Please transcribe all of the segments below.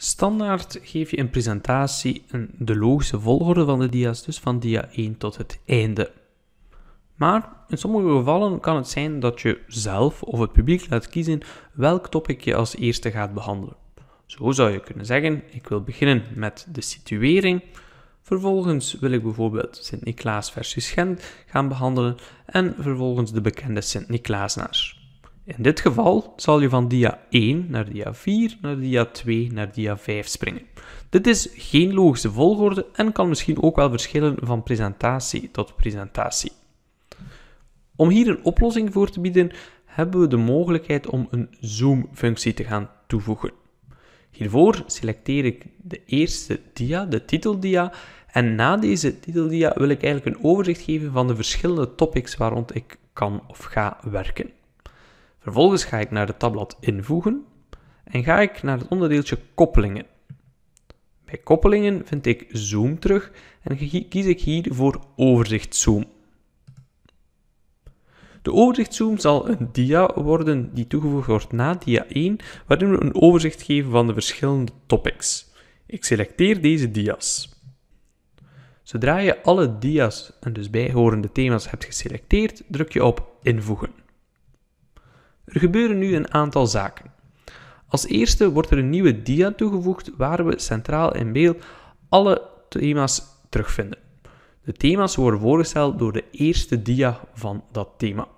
Standaard geef je een presentatie een, de logische volgorde van de dia's, dus van dia 1 tot het einde. Maar in sommige gevallen kan het zijn dat je zelf of het publiek laat kiezen welk topic je als eerste gaat behandelen. Zo zou je kunnen zeggen: ik wil beginnen met de situering. Vervolgens wil ik bijvoorbeeld Sint-Niklaas versus Gent gaan behandelen en vervolgens de bekende Sint-Niklaasnaars. In dit geval zal je van dia 1 naar dia 4 naar dia 2 naar dia 5 springen. Dit is geen logische volgorde en kan misschien ook wel verschillen van presentatie tot presentatie. Om hier een oplossing voor te bieden, hebben we de mogelijkheid om een zoom-functie te gaan toevoegen. Hiervoor selecteer ik de eerste dia, de titeldia, en na deze titeldia wil ik eigenlijk een overzicht geven van de verschillende topics waar rond ik kan of ga werken. Vervolgens ga ik naar het tabblad invoegen en ga ik naar het onderdeeltje koppelingen. Bij koppelingen vind ik zoom terug en kies ik hier voor overzicht zoom. De overzichtszoom zal een dia worden die toegevoegd wordt na dia 1, waarin we een overzicht geven van de verschillende topics. Ik selecteer deze dia's. Zodra je alle dia's en dus bijhorende thema's hebt geselecteerd, druk je op invoegen. Er gebeuren nu een aantal zaken. Als eerste wordt er een nieuwe dia toegevoegd waar we centraal in beeld alle thema's terugvinden. De thema's worden voorgesteld door de eerste dia van dat thema.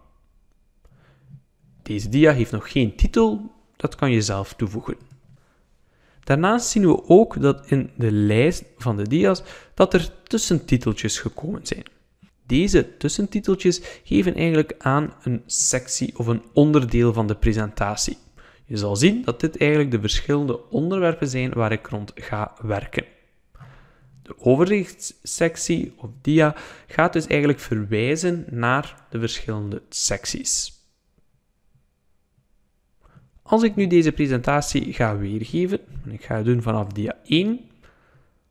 Deze dia heeft nog geen titel, dat kan je zelf toevoegen. Daarnaast zien we ook dat in de lijst van de dia's dat er tussentiteltjes gekomen zijn. Deze tussentiteltjes geven eigenlijk aan een sectie of een onderdeel van de presentatie. Je zal zien dat dit eigenlijk de verschillende onderwerpen zijn waar ik rond ga werken. De overzichtssectie of dia gaat dus eigenlijk verwijzen naar de verschillende secties. Als ik nu deze presentatie ga weergeven, en ik ga het doen vanaf dia 1,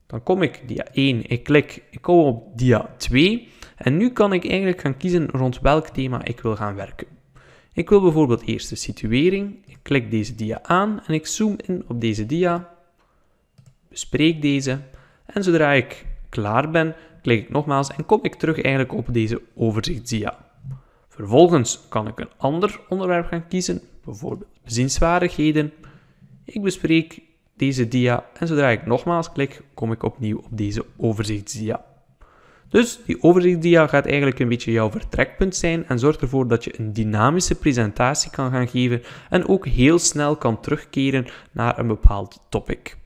dan kom ik dia 1, ik klik, ik kom op dia 2 en nu kan ik eigenlijk gaan kiezen rond welk thema ik wil gaan werken. Ik wil bijvoorbeeld eerst de situering, ik klik deze dia aan en ik zoom in op deze dia, bespreek deze en zodra ik klaar ben, klik ik nogmaals en kom ik terug eigenlijk op deze overzichtsdia. Vervolgens kan ik een ander onderwerp gaan kiezen, bijvoorbeeld bezienswaardigheden. Ik bespreek deze dia en zodra ik nogmaals klik, kom ik opnieuw op deze overzichtsdia. Dus die overzichtsdia gaat eigenlijk een beetje jouw vertrekpunt zijn en zorgt ervoor dat je een dynamische presentatie kan gaan geven en ook heel snel kan terugkeren naar een bepaald topic.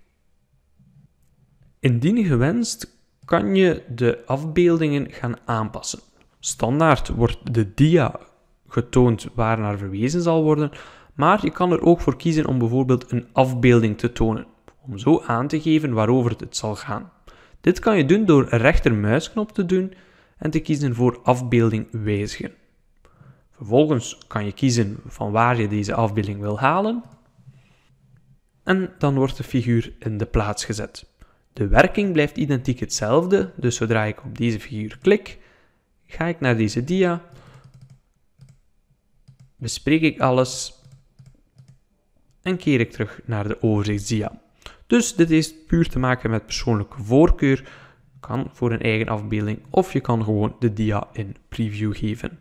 Indien gewenst, kan je de afbeeldingen gaan aanpassen. Standaard wordt de dia getoond waar naar verwezen zal worden, maar je kan er ook voor kiezen om bijvoorbeeld een afbeelding te tonen, om zo aan te geven waarover het zal gaan. Dit kan je doen door rechtermuisknop te doen en te kiezen voor afbeelding wijzigen. Vervolgens kan je kiezen van waar je deze afbeelding wil halen en dan wordt de figuur in de plaats gezet. De werking blijft identiek hetzelfde, dus zodra ik op deze figuur klik, ga ik naar deze dia, bespreek ik alles en keer ik terug naar de overzichtsdia. Dus dit heeft puur te maken met persoonlijke voorkeur, kan voor een eigen afbeelding of je kan gewoon de dia in preview geven.